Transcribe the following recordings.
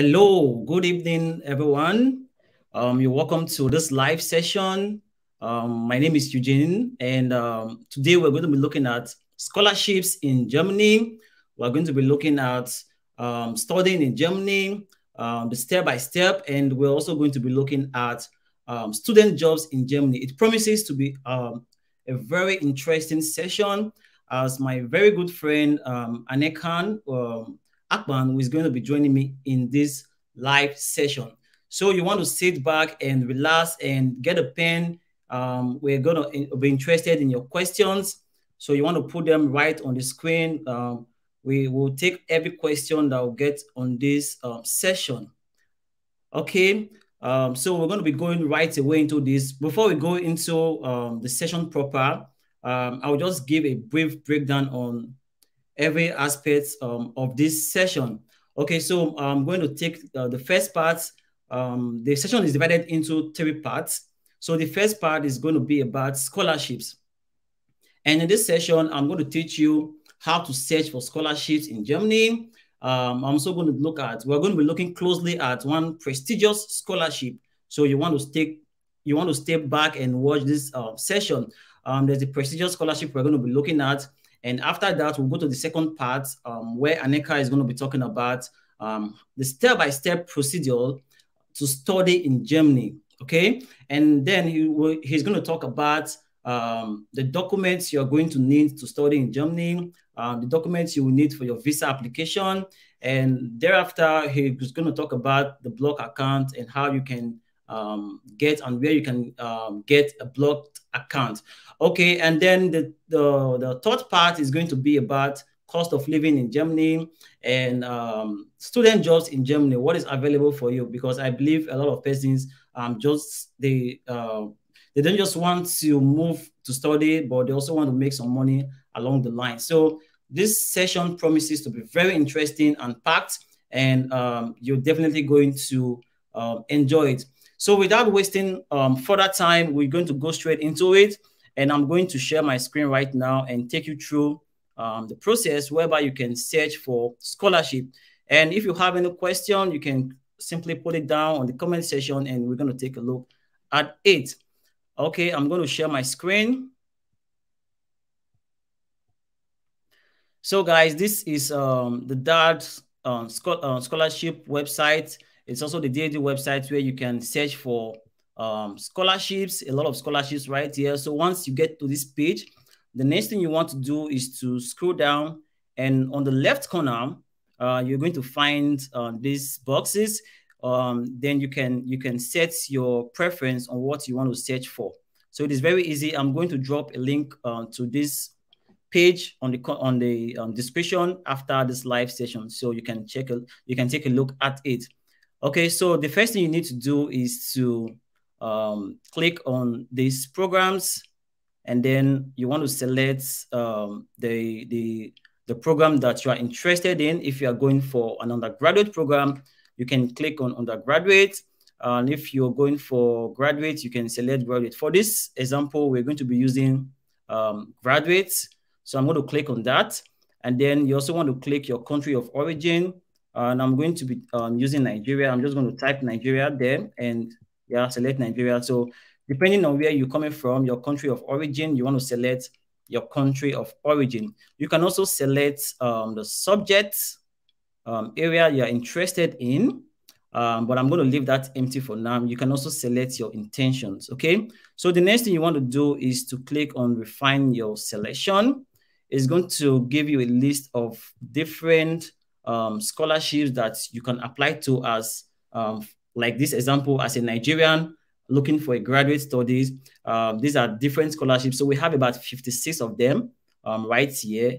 Hello, good evening, everyone. Um, you're welcome to this live session. Um, my name is Eugene, and um, today we're going to be looking at scholarships in Germany. We're going to be looking at um, studying in Germany, um, the step by step, and we're also going to be looking at um, student jobs in Germany. It promises to be a very interesting session as my very good friend um, Anekan Akman, who is going to be joining me in this live session. So you want to sit back and relax and get a pen. Um, we're going to be interested in your questions. So you want to put them right on the screen. Um, we will take every question that we'll get on this um, session. Okay, um, so we're going to be going right away into this. Before we go into um, the session proper, um, I'll just give a brief breakdown on every aspect um, of this session. Okay, so I'm going to take uh, the first part. Um, the session is divided into three parts. So the first part is going to be about scholarships. And in this session, I'm going to teach you how to search for scholarships in Germany. Um, I'm also going to look at, we're going to be looking closely at one prestigious scholarship. So you want to stay, you want to step back and watch this uh, session. Um, there's a prestigious scholarship we're going to be looking at. And after that, we'll go to the second part um, where Aneka is going to be talking about um, the step-by-step procedure to study in Germany. Okay, and then he will, he's going to talk about um, the documents you're going to need to study in Germany, uh, the documents you will need for your visa application, and thereafter he's going to talk about the block account and how you can um, get and where you can um, get a blocked account. Okay, and then the, the, the third part is going to be about cost of living in Germany and um, student jobs in Germany. What is available for you? Because I believe a lot of persons um, just they uh, they don't just want to move to study, but they also want to make some money along the line. So this session promises to be very interesting and packed, and um, you're definitely going to uh, enjoy it. So without wasting um, further time, we're going to go straight into it. And I'm going to share my screen right now and take you through um, the process whereby you can search for scholarship. And if you have any question, you can simply put it down on the comment section and we're going to take a look at it. Okay, I'm going to share my screen. So guys, this is um, the DAAD um, uh, scholarship website. It's also the DAAD website where you can search for um, scholarships, a lot of scholarships right here. So once you get to this page, the next thing you want to do is to scroll down and on the left corner, uh, you're going to find uh, these boxes. Um, then you can you can set your preference on what you want to search for. So it is very easy. I'm going to drop a link uh, to this page on the on the um, description after this live session, so you can check. You can take a look at it. Okay, so the first thing you need to do is to um, click on these programs, and then you want to select um, the, the, the program that you are interested in. If you are going for an undergraduate program, you can click on undergraduate. And if you're going for graduate, you can select graduate. For this example, we're going to be using um, graduates. So I'm going to click on that. And then you also want to click your country of origin and I'm going to be um, using Nigeria. I'm just going to type Nigeria there and yeah, select Nigeria. So depending on where you're coming from, your country of origin, you want to select your country of origin. You can also select um, the subject um, area you're interested in, um, but I'm going to leave that empty for now. You can also select your intentions, okay? So the next thing you want to do is to click on refine your selection. It's going to give you a list of different um, scholarships that you can apply to as, um, like this example, as a Nigerian looking for a graduate studies. Um, these are different scholarships. So we have about 56 of them um, right here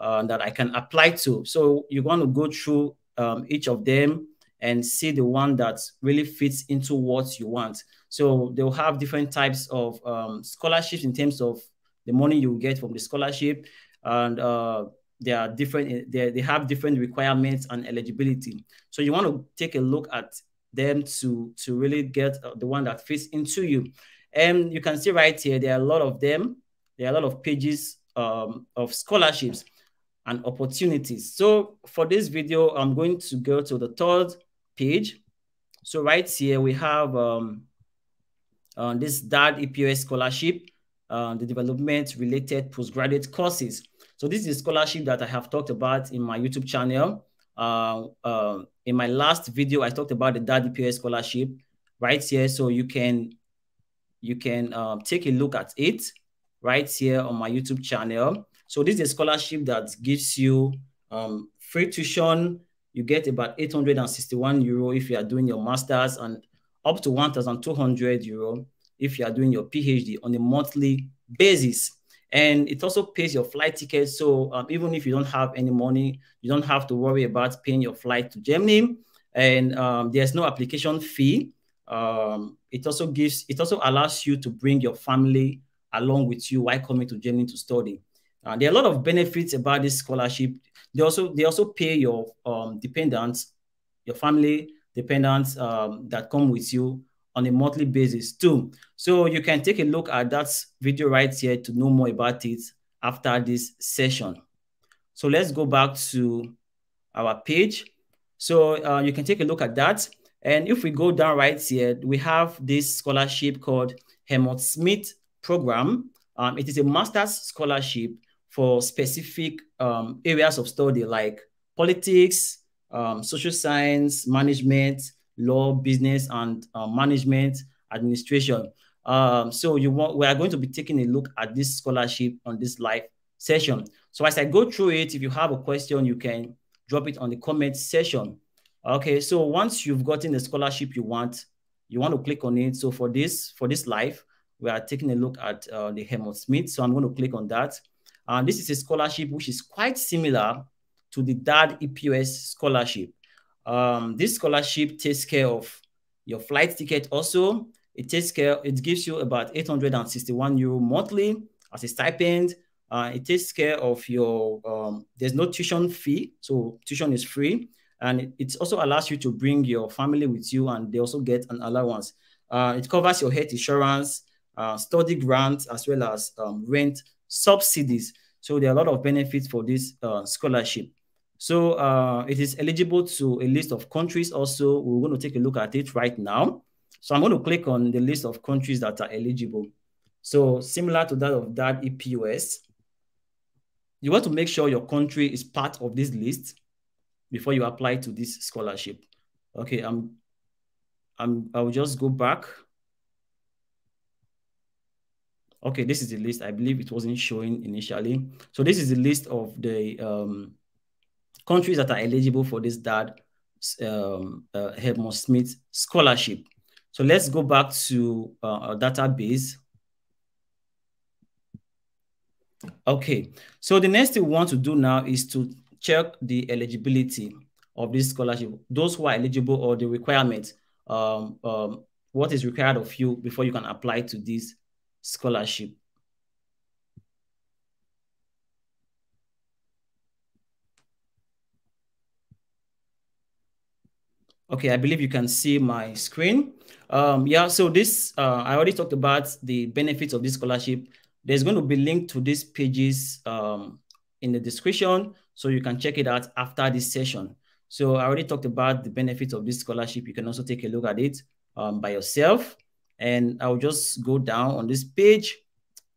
uh, that I can apply to. So you want to go through um, each of them and see the one that really fits into what you want. So they'll have different types of um, scholarships in terms of the money you get from the scholarship and uh, they are different they, they have different requirements and eligibility so you want to take a look at them to to really get uh, the one that fits into you and you can see right here there are a lot of them there are a lot of pages um, of scholarships and opportunities so for this video i'm going to go to the third page. So right here we have um, uh, this DAAD EPOS scholarship, uh, the development related postgraduate courses. So this is scholarship that I have talked about in my YouTube channel. Uh, uh, in my last video, I talked about the DAAD EPOS scholarship right here. So you can you can um, take a look at it right here on my YouTube channel. So this is a scholarship that gives you um, free tuition. You get about 861 euro if you are doing your master's and up to 1,200 euro if you are doing your PhD on a monthly basis. And it also pays your flight ticket. So um, even if you don't have any money, you don't have to worry about paying your flight to Germany. And um, there's no application fee. Um, it also gives, it also allows you to bring your family along with you while coming to Germany to study. Uh, there are a lot of benefits about this scholarship. They also they also pay your um, dependents, your family dependents um, that come with you on a monthly basis too. So you can take a look at that video right here to know more about it after this session. So let's go back to our page. So uh, you can take a look at that. And if we go down right here, we have this scholarship called Helmut Schmidt Program. Um, it is a master's scholarship for specific um, areas of study like politics, um, social science, management, law, business, and uh, management administration. Um, so you want we are going to be taking a look at this scholarship on this live session. So as I go through it, if you have a question, you can drop it on the comment section. Okay, so once you've gotten the scholarship you want, you want to click on it. So for this for this live, we are taking a look at uh, the Helmut Schmidt. So I'm going to click on that. And this is a scholarship which is quite similar to the DAAD EPOS scholarship. Um, this scholarship takes care of your flight ticket also. It takes care, it gives you about 861 euro monthly as a stipend. Uh, it takes care of your, um, there's no tuition fee, so tuition is free. And it, it, also allows you to bring your family with you and they also get an allowance. Uh, it covers your health insurance, uh, study grants, as well as um, rent subsidies. So there are a lot of benefits for this uh, scholarship. So uh, it is eligible to a list of countries also. We're going to take a look at it right now. So I'm going to click on the list of countries that are eligible. So similar to that of that EPOS, you want to make sure your country is part of this list before you apply to this scholarship. Okay, I'm, I'm, I'll just go back. Okay, this is the list. I believe it wasn't showing initially. So this is the list of the um, countries that are eligible for this DAAD um, uh, Helmut Schmidt scholarship. So let's go back to uh, our database. Okay, so the next thing we want to do now is to check the eligibility of this scholarship. Those who are eligible or the requirement, um, um, what is required of you before you can apply to this scholarship. Okay, I believe you can see my screen. Um, yeah, so this, uh, I already talked about the benefits of this scholarship. There's going to be linked to these pages um, in the description, so you can check it out after this session. So I already talked about the benefits of this scholarship. You can also take a look at it um, by yourself. And I'll just go down on this page.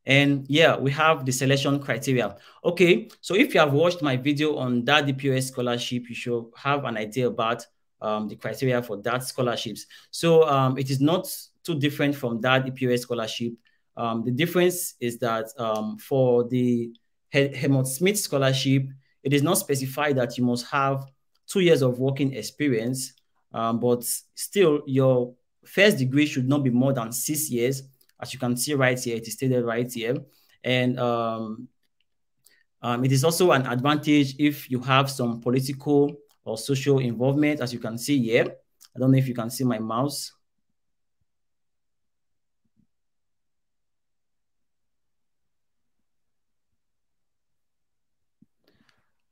And yeah, we have the selection criteria. Okay, so if you have watched my video on that EPOS scholarship, you should have an idea about um, the criteria for that scholarships. So um, it is not too different from that EPOS scholarship. Um, the difference is that um, for the Helmut Schmidt scholarship, it is not specified that you must have two years of working experience, um, but still your first degree should not be more than six years. As you can see right here, it is stated right here. And um, it is also an advantage if you have some political or social involvement, as you can see here. I don't know if you can see my mouse.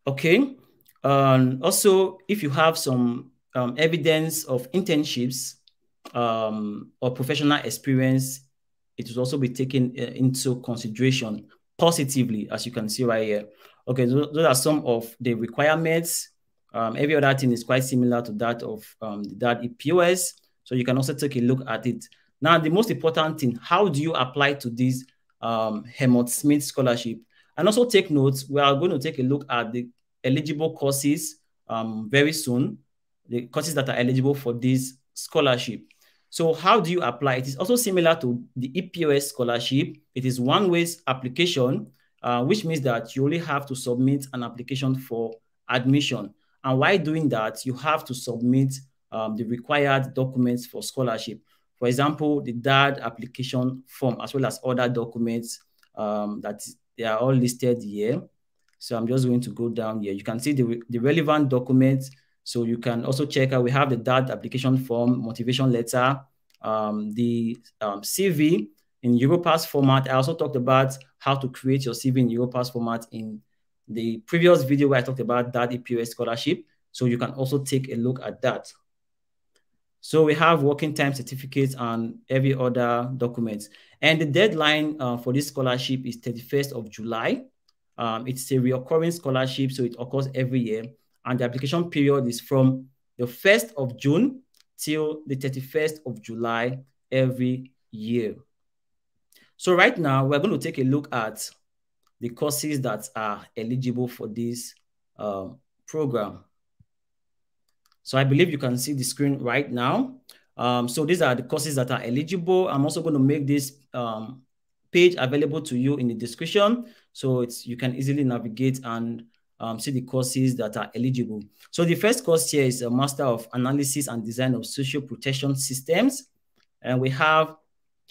Okay. Um, also, if you have some um, evidence of internships um, or professional experience, it will also be taken uh, into consideration positively, as you can see right here. Okay, those, those are some of the requirements Um, every other thing is quite similar to that of um, the EPOS. So you can also take a look at it. Now, the most important thing, how do you apply to this um, Schmidt scholarship? And also take notes, we are going to take a look at the eligible courses um, very soon, the courses that are eligible for this scholarship. So how do you apply? It is also similar to the EPOS scholarship. It is one-way application, uh, which means that you only have to submit an application for admission. And while doing that, you have to submit um, the required documents for scholarship. For example, the DAAD application form, as well as other documents um, that they are all listed here. So I'm just going to go down here. You can see the, the relevant documents. So you can also check out, we have the DAAD application form, motivation letter, um, the um, CV in Europass format. I also talked about how to create your CV in Europass format in the previous video where I talked about that EPOS scholarship. So you can also take a look at that. So we have working time certificates and every other documents. And the deadline uh, for this scholarship is 31st of July. Um, it's a recurring scholarship, so it occurs every year. And the application period is from the 1st of June till the 31st of July every year. So right now, we're going to take a look at the courses that are eligible for this um, program. So I believe you can see the screen right now. Um, so these are the courses that are eligible. I'm also going to make this um, page available to you in the description. So it's you can easily navigate and um, see the courses that are eligible. So the first course here is a Master of Analysis and Design of Social Protection Systems. And we have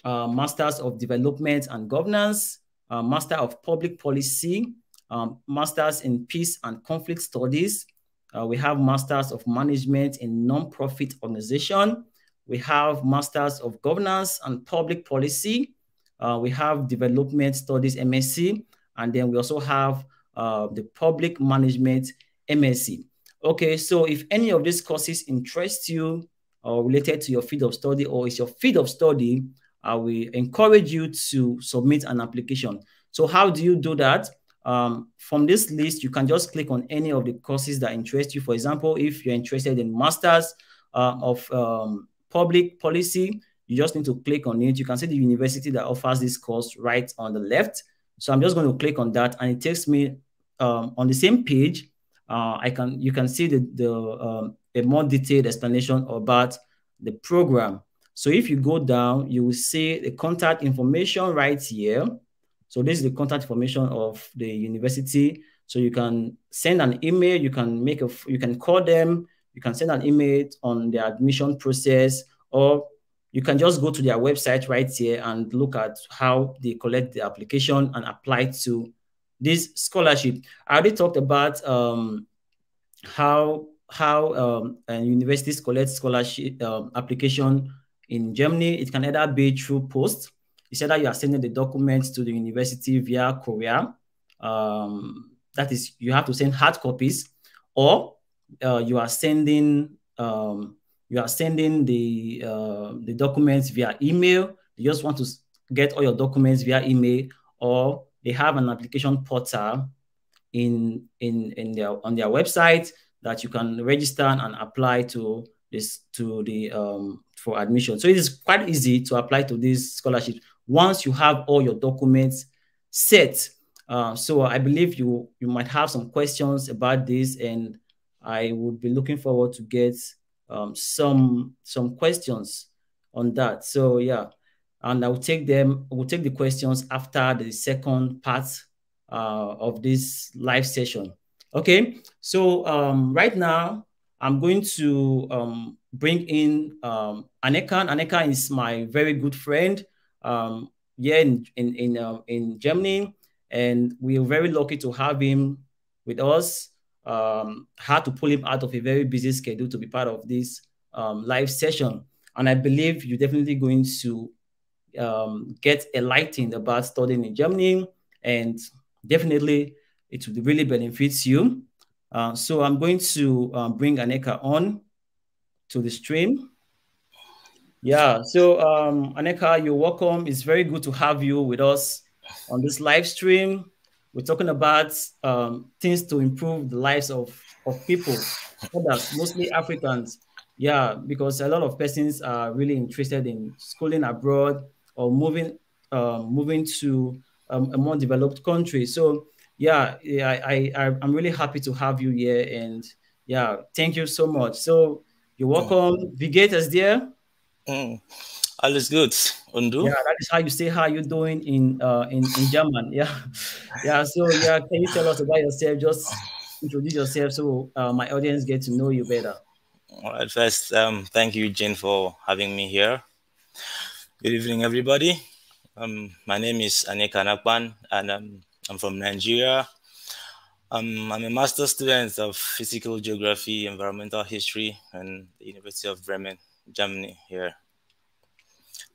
uh, Masters of Development and Governance, uh, Master of Public Policy, um, Masters in Peace and Conflict Studies, uh, we have Masters of Management in Non-Profit Organization. We have Masters of Governance and Public Policy. Uh, we have Development Studies MSc. And then we also have uh, the Public Management MSc. Okay, so if any of these courses interest you or related to your field of study or is your field of study, I will encourage you to submit an application. So how do you do that? Um, from this list, you can just click on any of the courses that interest you. For example, if you're interested in Masters uh, of um, Public Policy, you just need to click on it. You can see the university that offers this course right on the left. So I'm just going to click on that, and it takes me um, on the same page. Uh, I can you can see the the um, a more detailed explanation about the program. So if you go down, you will see the contact information right here. So this is the contact information of the university. So you can send an email, you can make a, you can call them, you can send an email on the admission process, or you can just go to their website right here and look at how they collect the application and apply to this scholarship. I already talked about um, how how um, universities collect scholarship um, application in Germany. It can either be through post you said that you are sending the documents to the university via courier. Um, that is, you have to send hard copies, or uh, you are sending um, you are sending the uh, the documents via email. You just want to get all your documents via email, or they have an application portal in in in their on their website that you can register and apply to this to the um, for admission. So it is quite easy to apply to this scholarship once you have all your documents set. Uh, so I believe you you might have some questions about this, and I would be looking forward to get um, some some questions on that. So yeah, and I will take them. We'll take the questions after the second part uh, of this live session. Okay, so um, right now I'm going to um, bring in um, Anekan. Anekan is my very good friend um, here in in in, uh, in Germany, and we are very lucky to have him with us. Um, had to pull him out of a very busy schedule to be part of this um, live session, and I believe you're definitely going to um, get enlightened about studying in Germany, and definitely it really benefits you. Uh, so I'm going to uh, bring Aneka on to the stream. Yeah, so um, Aneka, you're welcome. It's very good to have you with us on this live stream. We're talking about um, things to improve the lives of, of people. others, mostly Africans. Yeah, because a lot of persons are really interested in schooling abroad or moving um, moving to um, a more developed country. So yeah, yeah, I, I I'm really happy to have you here, and yeah, thank you so much. So you're welcome. Mm. is there. Mm. All is good. Undo. Yeah, that is how you say how you doing in uh in, in German. Yeah. Yeah. So yeah, can you tell us about yourself? Just introduce yourself so uh, my audience get to know you better. All right, first, um, thank you, Jane, for having me here. Good evening, everybody. Um, my name is Aneka Nakpan, and um, I'm from Nigeria. Um, I'm a master's student of physical geography, environmental history, and the University of Bremen, Germany. Here.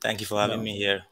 Thank you for having yeah. me here.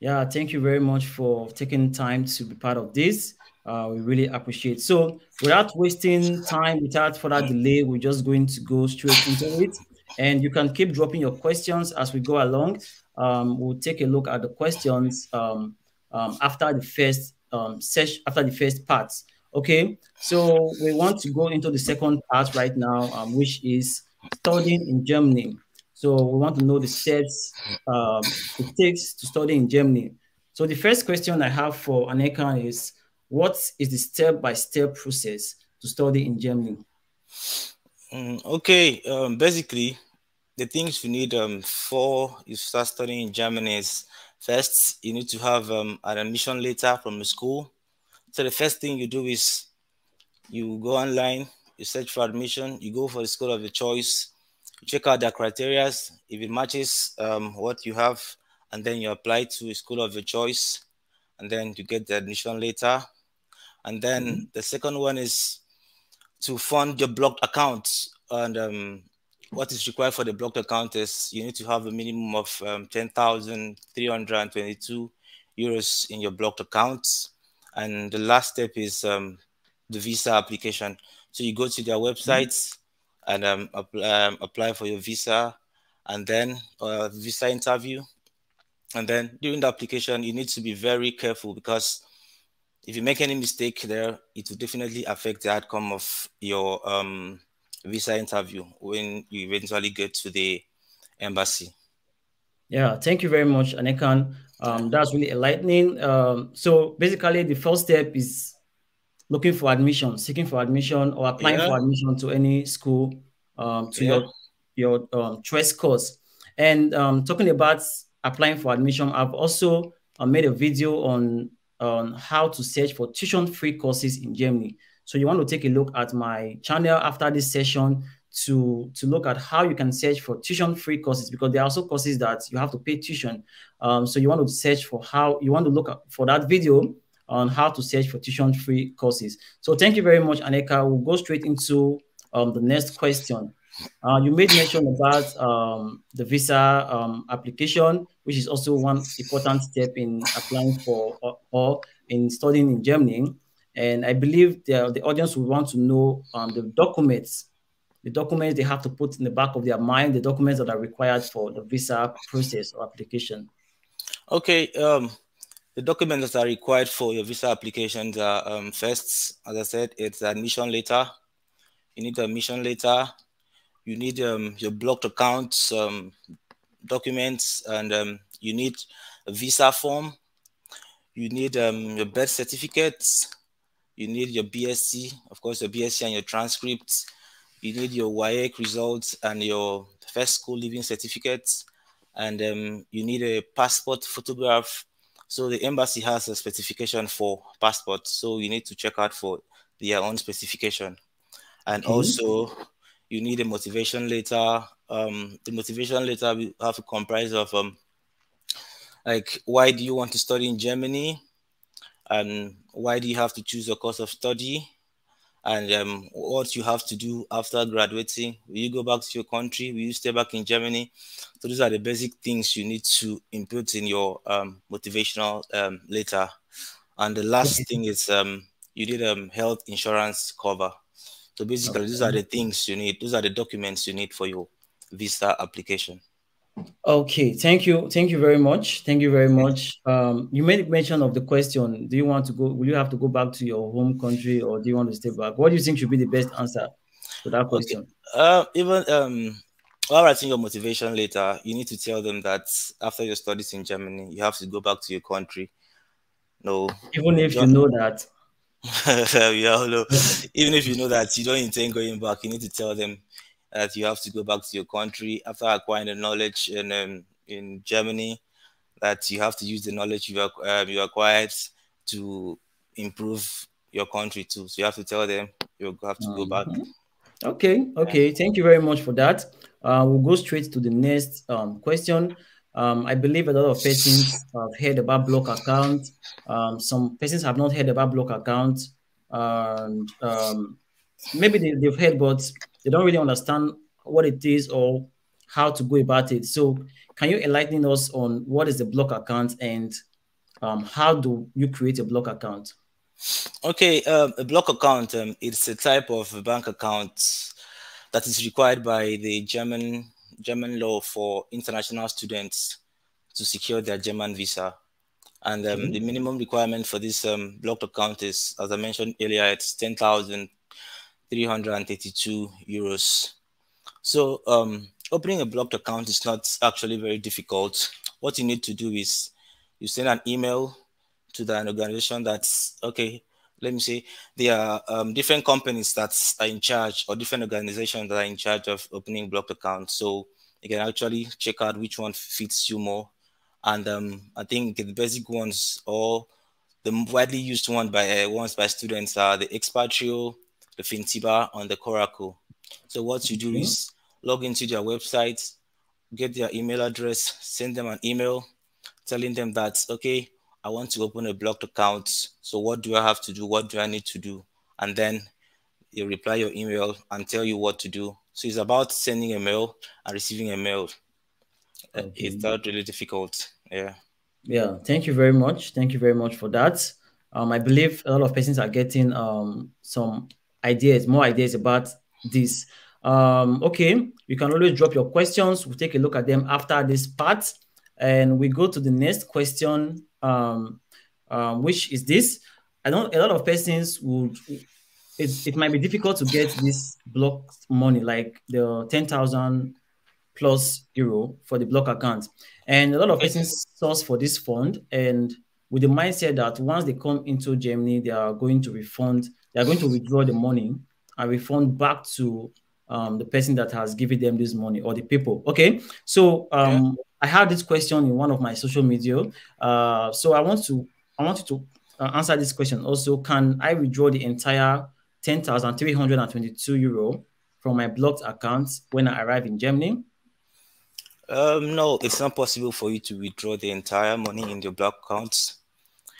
Yeah, thank you very much for taking time to be part of this. Uh, we really appreciate. So, without wasting time, without further delay, we're just going to go straight into it. And you can keep dropping your questions as we go along. Um, we'll take a look at the questions um, um, after the first um, session, after the first part. Okay, so we want to go into the second part right now, um, which is studying in Germany. So we want to know the steps um, it takes to study in Germany. So the first question I have for Aneka is, what is the step-by-step process to study in Germany? Mm, okay, um, basically, the things you need um, for you start studying in Germany is first, you need to have um, an admission letter from the school. So the first thing you do is you go online, you search for admission, you go for the school of your choice, you check out the criteria if it matches um, what you have and then you apply to a school of your choice and then you get the admission letter. and then mm -hmm. the second one is to fund your blocked account and um, what is required for the blocked account is you need to have a minimum of um, 10,322 euros in your blocked account and the last step is um, the visa application so you go to their websites mm -hmm and um, um, apply for your visa and then uh, visa interview. And then during the application, you need to be very careful because if you make any mistake there, it will definitely affect the outcome of your um, visa interview when you eventually get to the embassy. Yeah, thank you very much, Anekan. Um, that's really enlightening. Um, so basically, the first step is looking for admission, seeking for admission, or applying yeah. for admission to any school um, to yeah. your your um, choice course. And um, talking about applying for admission, I've also uh, made a video on on how to search for tuition-free courses in Germany. So you want to take a look at my channel after this session to to look at how you can search for tuition-free courses because there are also courses that you have to pay tuition. Um, so you want to search for how you want to look at, for that video on how to search for tuition-free courses. So thank you very much, Aneka. We'll go straight into um, the next question. Uh, you made mention about um, the visa um, application, which is also one important step in applying for or, or in studying in Germany. And I believe the, the audience will want to know um, the documents, the documents they have to put in the back of their mind, the documents that are required for the visa process or application. Okay, um, the documents that are required for your visa applications are um, first, as I said, it's admission letter. You need admission letter. You need um, your blocked accounts um, documents, and um, you need a visa form. You need your birth certificates. You need your BSc, of course, your BSc and your transcripts. You need your WAEC results and your first school living certificates. And um, you need a passport photograph so the embassy has a specification for passports. So you need to check out for their own specification. And okay. also you need a motivation letter. Um, the motivation letter will have to comprise of um, like why do you want to study in Germany? And why do you have to choose a course of study? and um, what you have to do after graduating. Will you go back to your country? Will you stay back in Germany? So these are the basic things you need to input in your um, motivational um, letter. And the last thing is um, you need um, health insurance cover. So basically, okay. these are the things you need. Those are the documents you need for your visa application. Okay, thank you. Thank you very much. Thank you very much. Um, you made mention of the question. Do you want to go? Will you have to go back to your home country or do you want to stay back? What do you think should be the best answer? to that question? Okay. Uh, even um, while writing your motivation later, you need to tell them that after your studies in Germany, you have to go back to your country. No, even if you know that. yeah, even if you know that you don't intend going back, you need to tell them that you have to go back to your country after acquiring the knowledge in um, in Germany. That you have to use the knowledge you um, you acquired to improve your country too. So you have to tell them you have to go back. Mm-hmm. Okay, okay. Thank you very much for that. Uh, we'll go straight to the next um, question. Um, I believe a lot of persons have heard about block account. Um, some persons have not heard about block account. And um, maybe they, they've heard, but they don't really understand what it is or how to go about it. So can you enlighten us on what is the block account and um, how do you create a block account? Okay, um, a block account um, it's a type of bank account that is required by the German German law for international students to secure their German visa. And um, mm-hmm. the minimum requirement for this um, blocked account is, as I mentioned earlier, it's 10,332 euros. So um, opening a blocked account is not actually very difficult. What you need to do is you send an email to the organization that's okay let me say there are um, different companies that are in charge or different organizations that are in charge of opening blocked accounts so you can actually check out which one fits you more and um, i think the basic ones or the widely used one by uh, ones by students are the Expatrio the Fintiba on the Coracle so what you do is log into their website get their email address send them an email telling them that okay I want to open a blocked account. So what do I have to do? What do I need to do? And then you reply your email and tell you what to do. So it's about sending a mail and receiving a mail. Uh, okay. It's not really difficult. Yeah. Yeah. Thank you very much. Thank you very much for that. Um, I believe a lot of persons are getting um, some ideas, more ideas about this. Um, okay, you can always drop your questions. We'll take a look at them after this part. And we go to the next question um, um, which is this. I know a lot of persons would, it, it might be difficult to get this block money, like the 10,000 plus euro for the block account. And a lot of persons source for this fund and with the mindset that once they come into Germany, they are going to refund, they are going to withdraw the money and refund back to um, the person that has given them this money or the people. Okay, so um, I had this question in one of my social media. Uh, so I want to I want you to uh, answer this question. Also, can I withdraw the entire ten thousand three hundred and twenty-two euro from my blocked account when I arrive in Germany? Um, no, it's not possible for you to withdraw the entire money in your block accounts.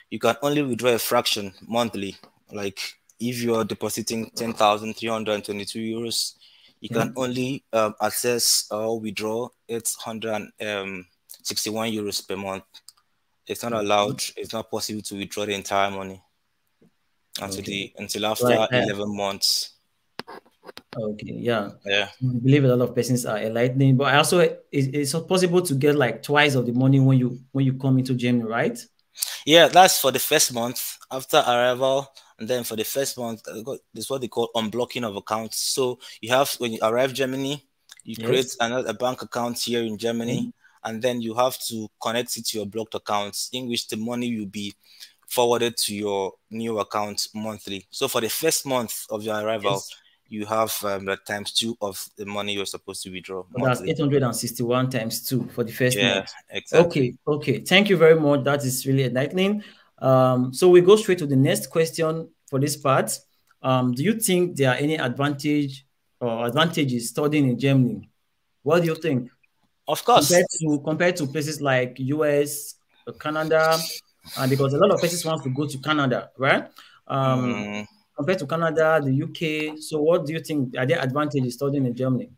You can only withdraw a fraction monthly. Like if you're depositing 10,322 euros, you can only um, access or withdraw 861 um, euros per month. It's not allowed. It's not possible to withdraw the entire money until okay. the until after right. 11 months. Okay, yeah. Yeah. I believe a lot of persons are enlightening, but also it, it's possible to get like twice of the money when you when you come into Germany, right? Yeah, that's for the first month after arrival and then for the first month, uh, this is what they call unblocking of accounts. So you have, when you arrive Germany, you yes. create another bank account here in Germany, mm-hmm. and then you have to connect it to your blocked accounts in which the money will be forwarded to your new account monthly. So for the first month of your arrival, yes. you have um, times two of the money you're supposed to withdraw. That's 861 times two for the first yeah, month. Exactly. Okay, okay. Thank you very much. That is really enlightening. Um, so we go straight to the next question for this part. Um, do you think there are any advantage or advantages studying in Germany? What do you think? Of course. Compared to compared to places like US, Canada, and because a lot of places want to go to Canada, right? Um, mm. Compared to Canada, the UK. So, what do you think? Are there advantages studying in Germany?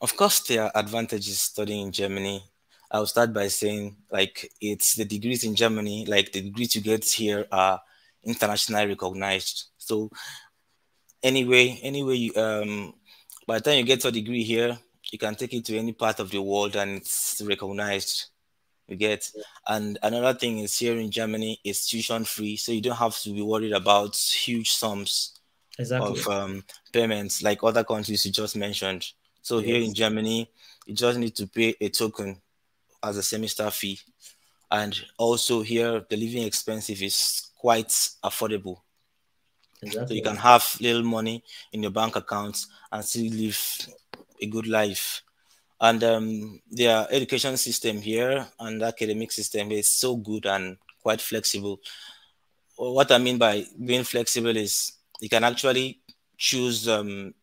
Of course, there are advantages studying in Germany. I'll start by saying like it's the degrees in Germany, like the degrees you get here are internationally recognized. So anyway, anyway, you, um, by the time you get your degree here, you can take it to any part of the world and it's recognized. You get, and another thing is here in Germany, it's tuition free, so you don't have to be worried about huge sums exactly. of um, payments like other countries you just mentioned. So yes. here in Germany, you just need to pay a token as a semester fee. And also here, the living expensive is quite affordable. Exactly. So you can have little money in your bank account and still live a good life. And um, their education system here and academic system is so good and quite flexible. What I mean by being flexible is you can actually choose um,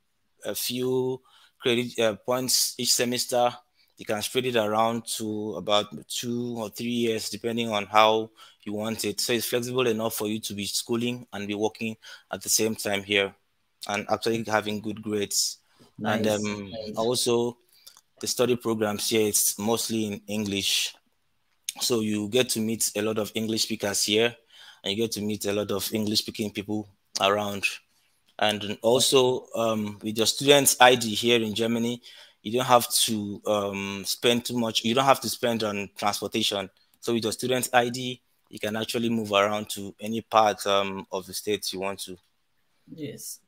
a few credit uh, points each semester. You can spread it around to about two or three years, depending on how you want it. So it's flexible enough for you to be schooling and be working at the same time here and actually having good grades. Nice. And um, nice. also, the study programs here it's mostly in English. So you get to meet a lot of English speakers here, and you get to meet a lot of English speaking people around. And also um, with your student's ID here in Germany, you don't have to um, spend too much. You don't have to spend on transportation. So with your student's ID, you can actually move around to any part um, of the state you want to. Yes.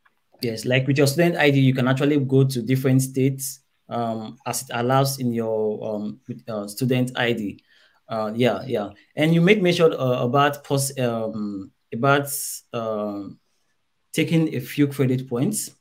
Yes, like with your student ID, you can actually go to different states um, as it allows in your um, uh, student ID. Uh, yeah, yeah, and you make mention uh, about post um, about um, taking a few credit points.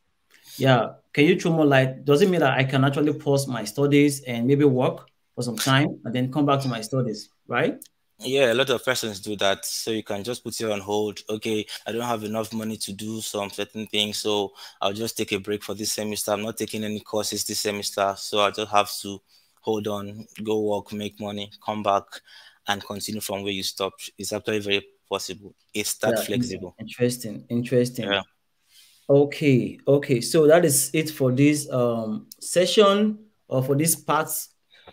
Yeah, can you throw more light? Does it mean that I can actually pause my studies and maybe work for some time and then come back to my studies, right? Yeah, a lot of persons do that. So you can just put it on hold. Okay, I don't have enough money to do some certain things, so I'll just take a break for this semester. I'm not taking any courses this semester, so I just have to hold on, go work, make money, come back, and continue from where you stopped. It's actually very possible. It's that yeah, flexible. Interesting. Interesting. Yeah. Okay. Okay. So that is it for this um session or for this part.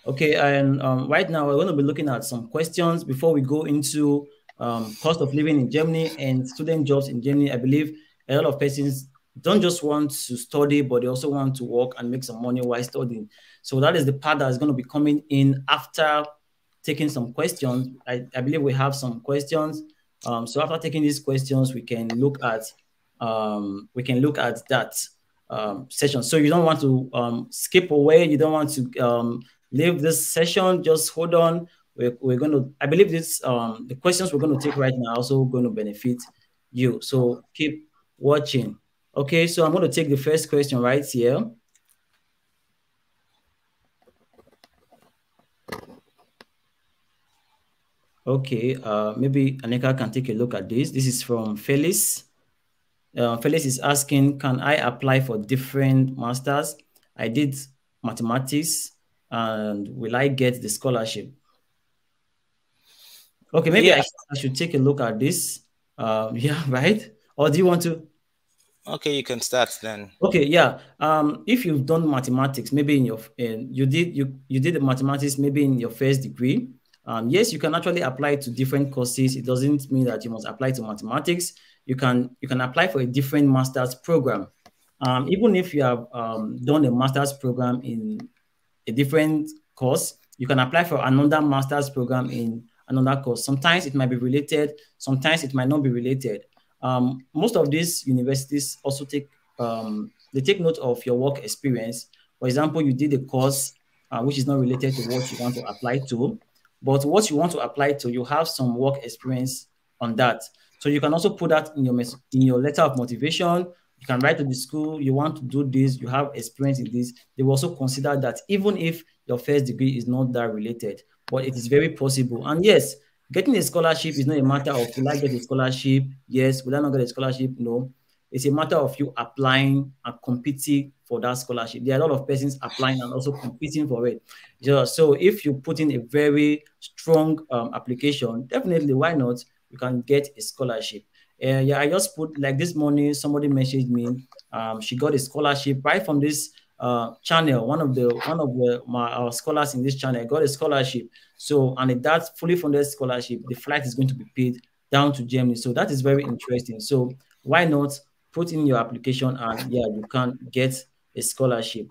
Okay. And um, right now we're going to be looking at some questions before we go into um, cost of living in Germany and student jobs in Germany. I believe a lot of persons don't just want to study, but they also want to work and make some money while studying. So that is the part that is going to be coming in after taking some questions. I, I believe we have some questions um, so after taking these questions, we can look at um, we can look at that um, session. So you don't want to um, skip away. You don't want to um, leave this session. Just hold on. We're, we're going to. I believe this. Um, the questions we're going to take right now are also going to benefit you. So keep watching. Okay. So I'm going to take the first question right here. Okay, uh, maybe Anika can take a look at this. This is from Felix. Uh, Felix is asking, can I apply for different masters? I did mathematics and will I get the scholarship? Okay, maybe yeah. I, I, should take a look at this. Um, yeah, right? Or do you want to? Okay, you can start then. Okay, yeah. Um, if you've done mathematics, maybe in your in, you did you you did the mathematics maybe in your first degree, um, yes, you can actually apply to different courses. It doesn't mean that you must apply to mathematics. You can you can apply for a different master's program. Um, even if you have um, done a master's program in a different course, you can apply for another master's program in another course. Sometimes it might be related, sometimes it might not be related. Um, most of these universities also take um, they take note of your work experience. For example, you did a course uh, which is not related to what you want to apply to. But what you want to apply to, you have some work experience on that. So you can also put that in your in your letter of motivation. You can write to the school, you want to do this, you have experience in this. They will also consider that even if your first degree is not that related, but it is very possible. And yes, getting a scholarship is not a matter of will I get a scholarship? Yes, will I not get a scholarship? No. It's a matter of you applying and competing for that scholarship. There are a lot of persons applying and also competing for it. So, if you put in a very strong um, application, definitely why not? You can get a scholarship. Uh, yeah, I just put like this morning. Somebody messaged me. Um, she got a scholarship right from this uh, channel. One of the one of the my our scholars in this channel got a scholarship. So and that's fully funded scholarship. The flight is going to be paid down to Germany. So that is very interesting. So why not put in your application and yeah, you can get a scholarship.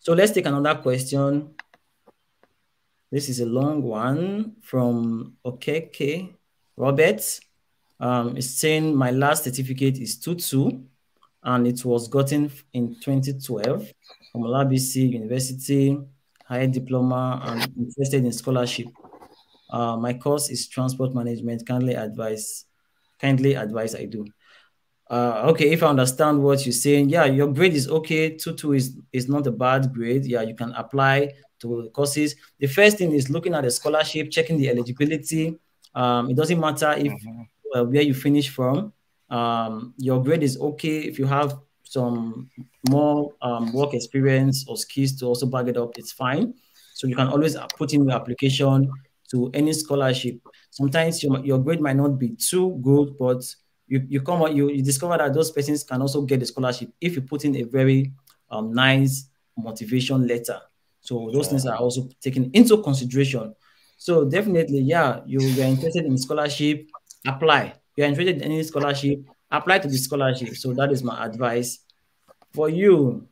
So let's take another question. This is a long one from Okeke Robert. Um, it's saying my last certificate is 2-2 and it was gotten in 2012 from LABC University, higher diploma and interested in scholarship. Uh, my course is transport management. Kindly advise, kindly advise I do. Uh, okay, if I understand what you're saying, yeah, your grade is okay. Two two is is not a bad grade. Yeah, you can apply to courses. The first thing is looking at the scholarship, checking the eligibility. Um, it doesn't matter if mm-hmm. uh, where you finish from. Um, your grade is okay if you have some more um, work experience or skills to also back it up. It's fine. So you can always put in your application to any scholarship. Sometimes your, your grade might not be too good, but you, you come out, you, you discover that those persons can also get the scholarship if you put in a very um, nice motivation letter. So those yeah. things are also taken into consideration. So definitely, yeah, you, you're interested in scholarship, apply. You're interested in any scholarship, apply to the scholarship. So that is my advice for you.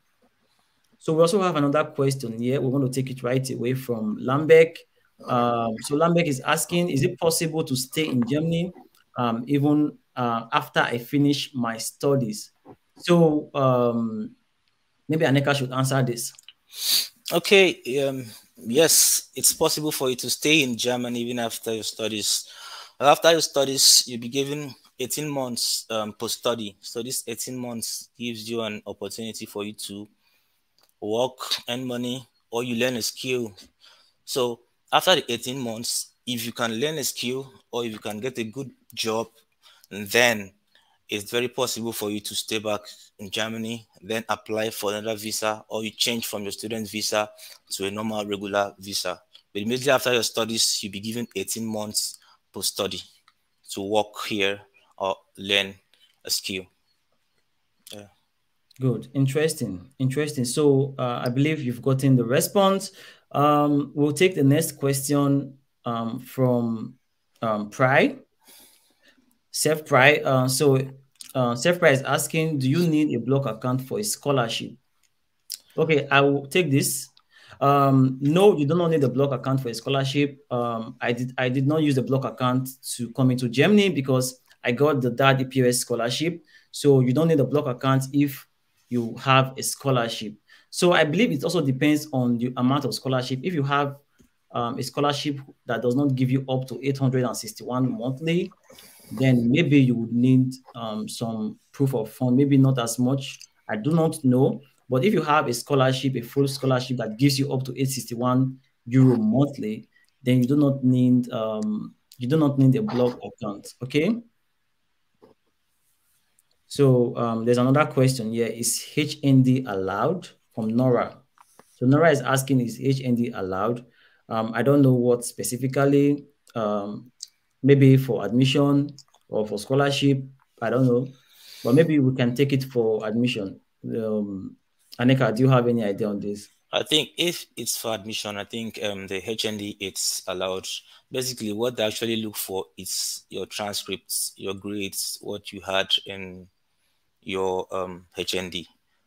So we also have another question here. We're going to take it right away from Lambeck. Um, so Lambeck is asking, is it possible to stay in Germany um, even uh, after I finish my studies? So um, maybe Aneka should answer this. Okay. Um, yes, it's possible for you to stay in Germany even after your studies. After your studies, you'll be given 18 months um, post study. So this 18 months gives you an opportunity for you to work, earn money, or you learn a skill. So after the 18 months, if you can learn a skill or if you can get a good job, then it's very possible for you to stay back in Germany, then apply for another visa, or you change from your student visa to a normal regular visa. But immediately after your studies, you'll be given 18 months post study to work here or learn a skill. Yeah. Good. Interesting. Interesting. So uh, I believe you've gotten the response. Um, we'll take the next question um, from um, Pride. Self Pride. Uh, so uh, Self Pride is asking, do you need a block account for a scholarship? Okay, I will take this. Um, no, you do not need a block account for a scholarship. Um, I did I did not use the block account to come into Germany because I got the DAAD EPOS scholarship. So you don't need a block account if you have a scholarship. So I believe it also depends on the amount of scholarship. If you have um, a scholarship that does not give you up to 861 monthly, then maybe you would need um, some proof of fund, maybe not as much. I do not know. But if you have a scholarship, a full scholarship that gives you up to 861 euro monthly, then you do not need um, you do not need a block account. Okay. So um, there's another question here. Is HND allowed from Nora? So Nora is asking, is HND allowed? Um, I don't know what specifically, um, maybe for admission or for scholarship. I don't know, but maybe we can take it for admission. Um, Aneka, do you have any idea on this? I think if it's for admission, I think um, the HND it's allowed. Basically, what they actually look for is your transcripts, your grades, what you had in your um, HND.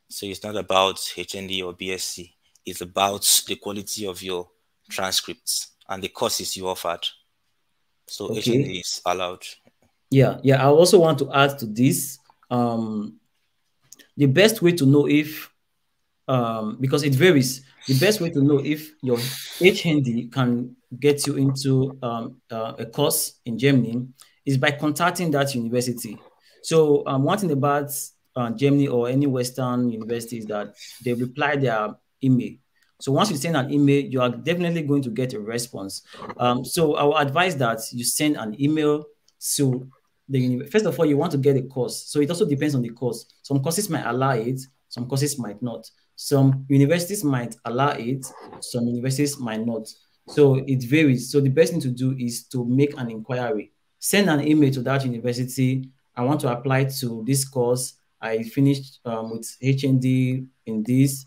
So it's not about HND or BSc. It's about the quality of your transcripts and the courses you offered. So okay. HND is allowed. Yeah, yeah. I also want to add to this. Um, the best way to know if, um, because it varies, the best way to know if your HND can get you into um, uh, a course in Germany is by contacting that university. So um, one thing about uh, Germany or any Western university is that they reply their email. So once you send an email, you are definitely going to get a response. Um, so I will advise that you send an email to the. First of all, you want to get a course. So it also depends on the course. Some courses might allow it, some courses might not. Some universities might allow it, some universities might not. So it varies. So the best thing to do is to make an inquiry. Send an email to that university I want to apply to this course. I finished um, with HND in this.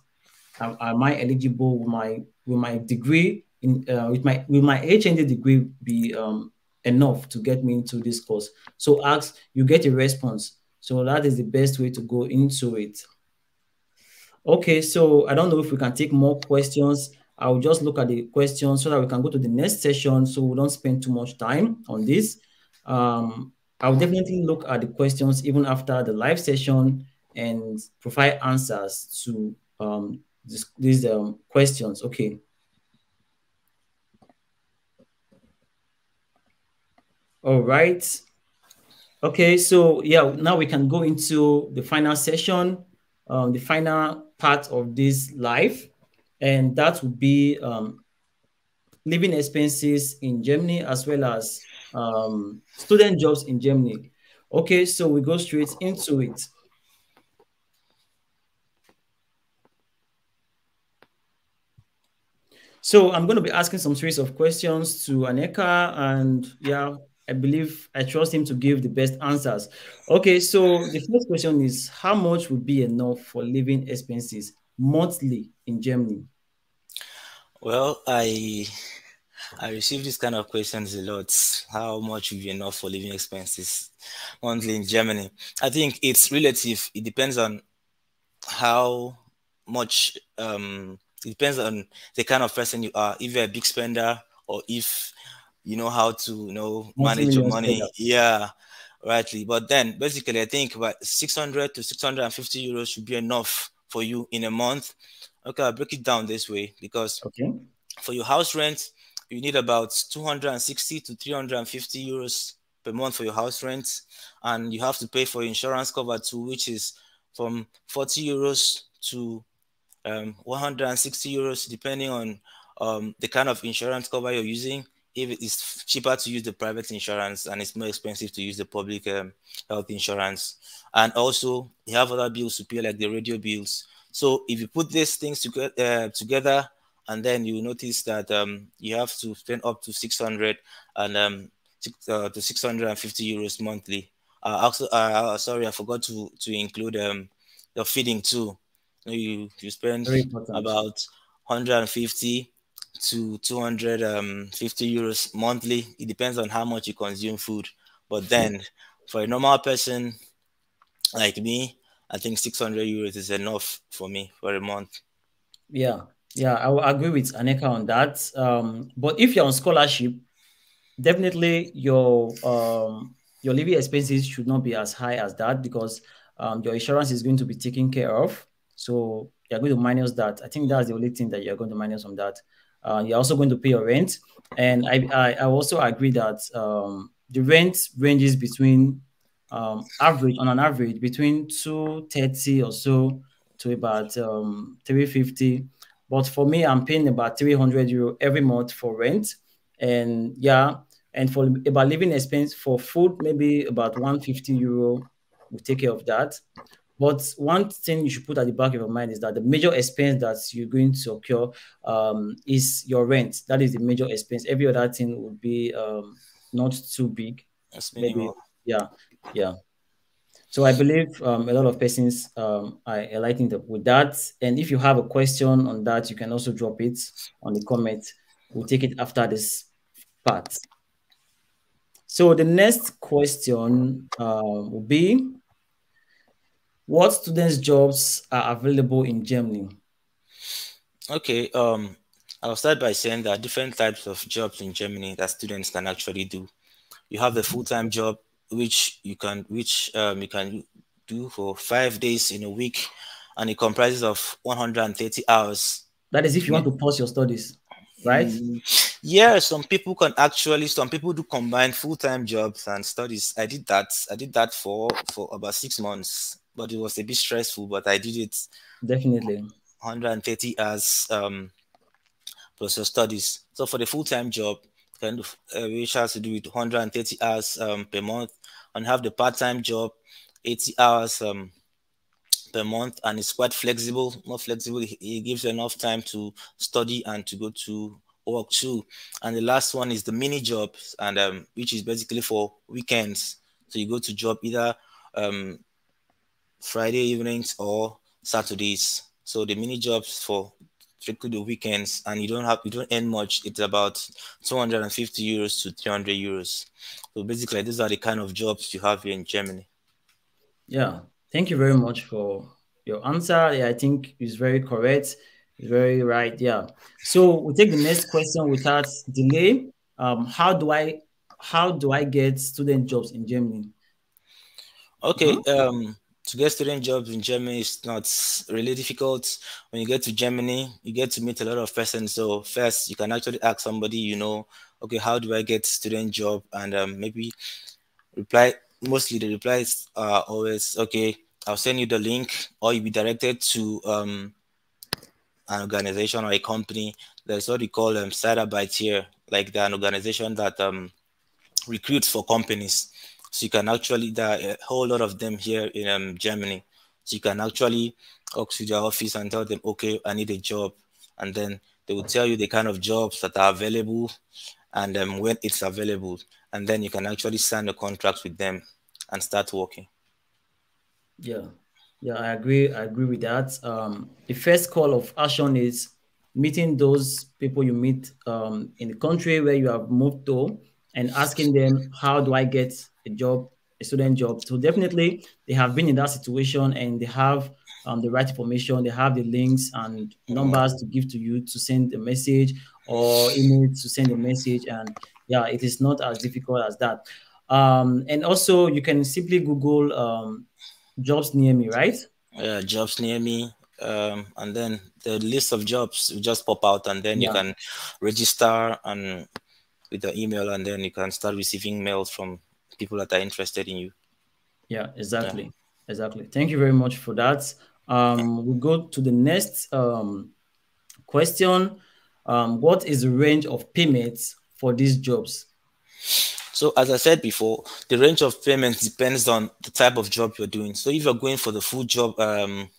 Am, am, I eligible? Will my will my degree in uh, with my will my HND degree be um, enough to get me into this course? So ask, you get a response. So that is the best way to go into it. Okay, so I don't know if we can take more questions. I'll just look at the questions so that we can go to the next session so we don't spend too much time on this. Um, I'll definitely look at the questions even after the live session and provide answers to um, this, these um, questions. Okay. All right. Okay, so yeah, now we can go into the final session, um, the final part of this live, and that would be um, living expenses in Germany as well as um, student jobs in Germany. Okay, so we go straight into it. So I'm going to be asking some series of questions to Aneka, and yeah, I believe I trust him to give the best answers. Okay, so the first question is how much would be enough for living expenses monthly in Germany? Well, I I receive this kind of questions a lot. How much would be enough for living expenses monthly in Germany? I think it's relative. It depends on how much um it depends on the kind of person you are. If you're a big spender or if you know how to you know manage your money. Yeah, rightly. But then basically, I think about 600 to 650 euros should be enough for you in a month. Okay, I'll break it down this way because okay. for your house rent, you need about 260 to 350 euros per month for your house rent, and you have to pay for insurance cover too, which is from 40 euros to um, 160 euros, depending on um, the kind of insurance cover you're using if it's cheaper to use the private insurance and it's more expensive to use the public um, health insurance. And also, you have other bills to pay, like the radio bills. So if you put these things together, uh, together and then you notice that um, you have to spend up to 600 and um, uh, to 650 euros monthly. Uh, also, uh, sorry, I forgot to to include um, the feeding too. You you spend about 150 to 250 um, euros monthly. It depends on how much you consume food. But then for a normal person like me, I think 600 euros is enough for me for a month. Yeah, yeah, I will agree with Aneka on that. Um, but if you're on scholarship, definitely your um, your living expenses should not be as high as that because um, your insurance is going to be taken care of. So you're going to minus that. I think that's the only thing that you're going to minus from that. Uh, you're also going to pay your rent. And I, I, I also agree that um, the rent ranges between um, average, on an average, between 230 or so to about um, 350. But for me, I'm paying about 300 euro every month for rent. And yeah, and for about living expense for food, maybe about 150 euro will take care of that. But one thing you should put at the back of your mind is that the major expense that you're going to occur um, is your rent. That is the major expense. Every other thing would be um, not too big. That's maybe, yeah, yeah. So I believe um, a lot of persons um, are enlightened with that. And if you have a question on that, you can also drop it on the comment. We'll take it after this part. So the next question uh, will be, what students' jobs are available in Germany? Okay, um, I'll start by saying there are different types of jobs in Germany that students can actually do. You have the full-time job, which you can which um, you can do for five days in a week, and it comprises of 130 hours. That is if you want to pause your studies, right? Mm, yeah, some people can actually. Some people do combine full-time jobs and studies. I did that. I did that for for about six months but it was a bit stressful. But I did it definitely 130 hours um, plus your studies. So for the full time job, kind of uh, which has to do with 130 hours um, per month, and have the part time job 80 hours um, per month, and it's quite flexible. More flexible. It gives enough time to study and to go to work too. And the last one is the mini jobs, and um, which is basically for weekends. So you go to job either um, Friday evenings or Saturdays. So the mini jobs for strictly the weekends, and you don't have you don't earn much. It's about 250 euros to 300 euros. So basically, these are the kind of jobs you have here in Germany. Yeah, thank you very much for your answer. Yeah, I think it's very correct. Very right. Yeah. So we'll take the next question without delay. Um, how do I how do I get student jobs in Germany? Okay. Um, to get student jobs in Germany is not really difficult. When you get to Germany, you get to meet a lot of persons. So first, you can actually ask somebody, you know, okay, how do I get student job? And um, maybe reply. Mostly the replies are always okay. I'll send you the link, or you'll be directed to um, an organization or a company. That's what we call um, Zeitarbeit here, like an organization that um, recruits for companies. So you can actually, there are a whole lot of them here in um, Germany. So you can actually talk to their office and tell them, okay, I need a job. And then they will tell you the kind of jobs that are available and um, when it's available. And then you can actually sign a contract with them and start working. Yeah. Yeah, I agree. I agree with that. Um, the first call of action is meeting those people you meet um, in the country where you have moved to and asking them, how do I get a job, a student job? So definitely they have been in that situation and they have um, the right information, they have the links and numbers to give to you to send a message or email to send a message. And yeah, it is not as difficult as that. Um, and also you can simply Google um, jobs near me, right? Yeah, jobs near me. Um, and then the list of jobs will just pop out, and then yeah. you can register and with the email, and then you can start receiving mails from people that are interested in you. Yeah, exactly, yeah. exactly. Thank you very much for that. Um, we'll go to the next um, question. Um, what is the range of payments for these jobs? So as I said before, the range of payments depends on the type of job you're doing. So if you're going for the full job, um,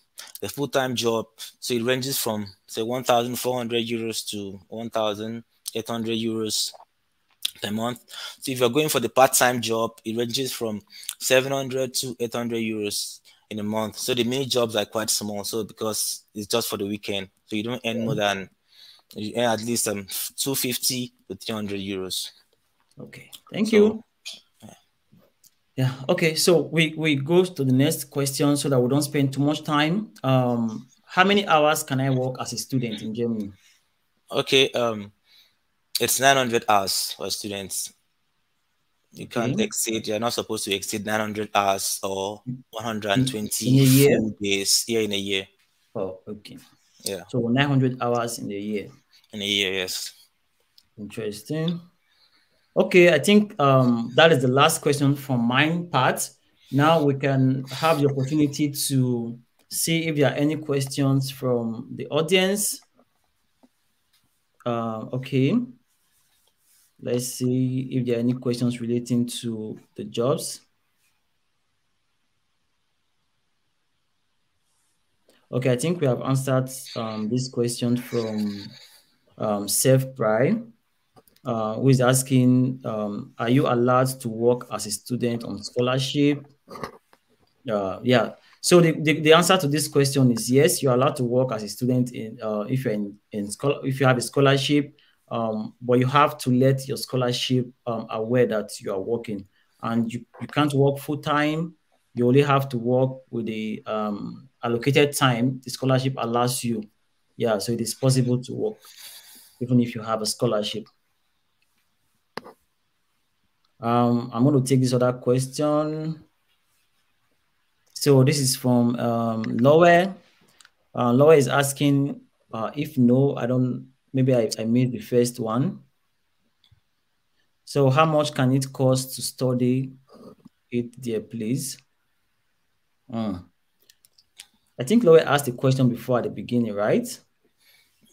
the full-time job, so it ranges from say 1,400 euros to 1,800 euros per month. So if you're going for the part-time job, it ranges from 700 to 800 euros in a month. So the mini jobs are quite small. So because it's just for the weekend, so you don't earn more than you earn at least um 250 to 300 euros. Okay, thank so, you. Yeah. Okay. So we we go to the next question so that we don't spend too much time. Um, how many hours can I work as a student in Germany? Okay. Um, it's 900 hours for students. You can't exceed. You're not supposed to exceed 900 hours or 120 in a year? days. Yeah, in a year. Oh, okay. Yeah. So 900 hours in a year. In a year, yes. Interesting. Okay, I think um, that is the last question from my part. Now we can have the opportunity to see if there are any questions from the audience. Uh, okay. Let's see if there are any questions relating to the jobs. Okay, I think we have answered um, this question from um, Self Pride uh, who is asking, um, are you allowed to work as a student on scholarship? Uh, yeah. So the, the, the, answer to this question is yes, you're allowed to work as a student in uh, if you're in, in if you have a scholarship, um, but you have to let your scholarship um, aware that you are working, and you, you can't work full time. You only have to work with the um, allocated time the scholarship allows you. Yeah, so it is possible to work even if you have a scholarship. Um, I'm going to take this other question. So this is from um, Lowe. Uh, is asking uh, if no, I don't, maybe I, I made the first one. So how much can it cost to study it there, please? Mm. I think Lowe asked the question before at the beginning, right?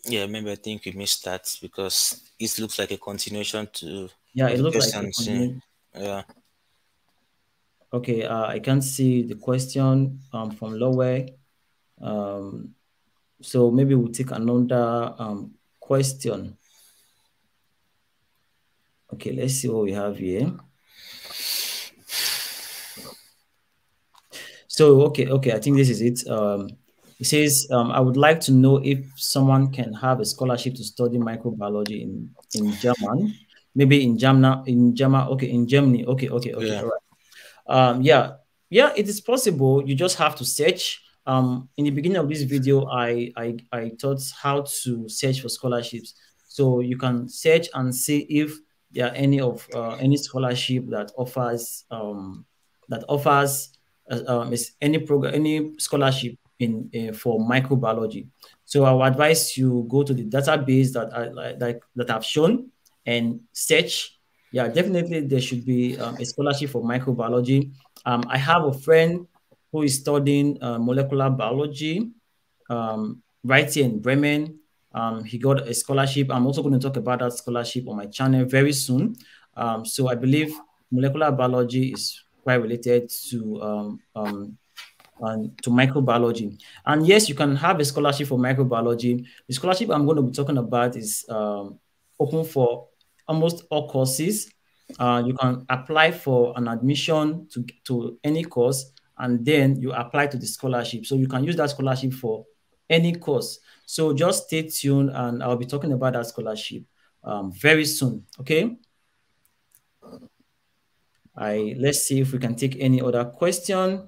Yeah, maybe I think we missed that because it looks like a continuation to yeah, it looks like yeah. Okay, uh, I can't see the question um, from Lowe. Um, so maybe we'll take another um, question. Okay, let's see what we have here. So, okay, okay, I think this is it. Um, it says, um, I would like to know if someone can have a scholarship to study microbiology in, in German maybe in Germany, in Germany, okay, in Germany, okay, okay, okay, yeah. all right. Um, yeah, yeah, it is possible. You just have to search. Um, in the beginning of this video, I, I I taught how to search for scholarships. So you can search and see if there are any of uh, any scholarship that offers um, that offers uh, um, any program, any scholarship in uh, for microbiology. So I would advise you go to the database that I like that I've shown and search. Yeah, definitely there should be um, a scholarship for microbiology. Um, I have a friend who is studying uh, molecular biology um, right here in Bremen. Um, he got a scholarship. I'm also going to talk about that scholarship on my channel very soon. Um, so I believe molecular biology is quite related to um, um, to microbiology. And yes, you can have a scholarship for microbiology. The scholarship I'm going to be talking about is um, open for almost all courses. Uh, you can apply for an admission to, to any course, and then you apply to the scholarship. So you can use that scholarship for any course. So just stay tuned, and I'll be talking about that scholarship um, very soon. Okay. I let's see if we can take any other question.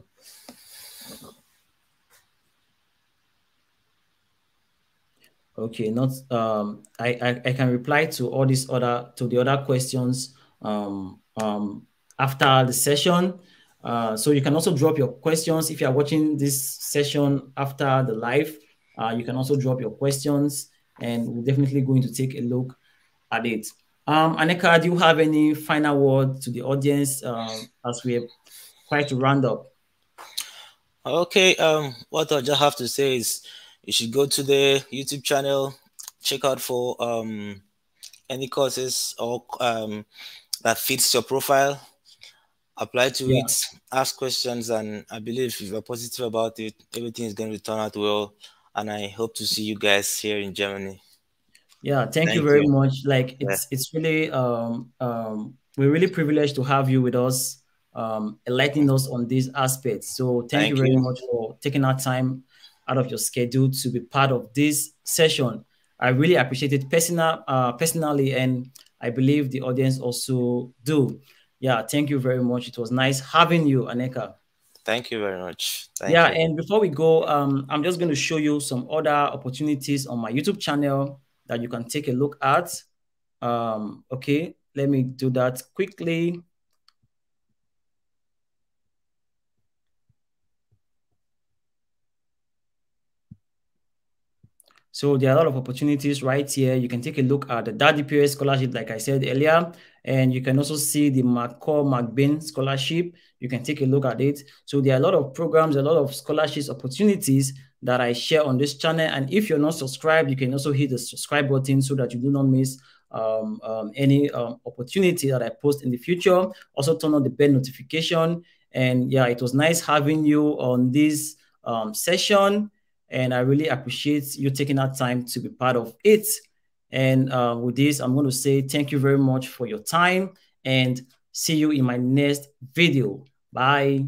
Okay, not um I, I, I can reply to all these other to the other questions um um after the session. Uh, so you can also drop your questions if you are watching this session after the live. Uh, you can also drop your questions, and we're definitely going to take a look at it. Um, Aneka, do you have any final word to the audience um, as we quite to round up? Okay. Um, what I just have to say is you should go to the YouTube channel, check out for um, any courses or um, that fits your profile, apply to yeah. it, ask questions, and I believe if you're positive about it, everything is going to turn out well. And I hope to see you guys here in Germany. Yeah, thank, thank you very you. much. Like it's yeah. it's really um um we're really privileged to have you with us, um enlightening us on these aspects. So thank, thank you very you. much for taking our time out of your schedule to be part of this session. I really appreciate it personal uh personally, and I believe the audience also do. Yeah, thank you very much. It was nice having you, Aneka. Thank you very much. Thank yeah, you. and before we go, um, I'm just going to show you some other opportunities on my YouTube channel that you can take a look at. Um, okay, let me do that quickly. So there are a lot of opportunities right here. You can take a look at the DAAD EPOS scholarship, like I said earlier, and you can also see the McCall MacBain scholarship. You can take a look at it. So there are a lot of programs, a lot of scholarships opportunities that I share on this channel. And if you're not subscribed, you can also hit the subscribe button so that you do not miss um, um, any um, opportunity that I post in the future. Also turn on the bell notification. And yeah, it was nice having you on this um, session. And I really appreciate you taking that time to be part of it. And uh, with this, I'm going to say thank you very much for your time and see you in my next video. Bye.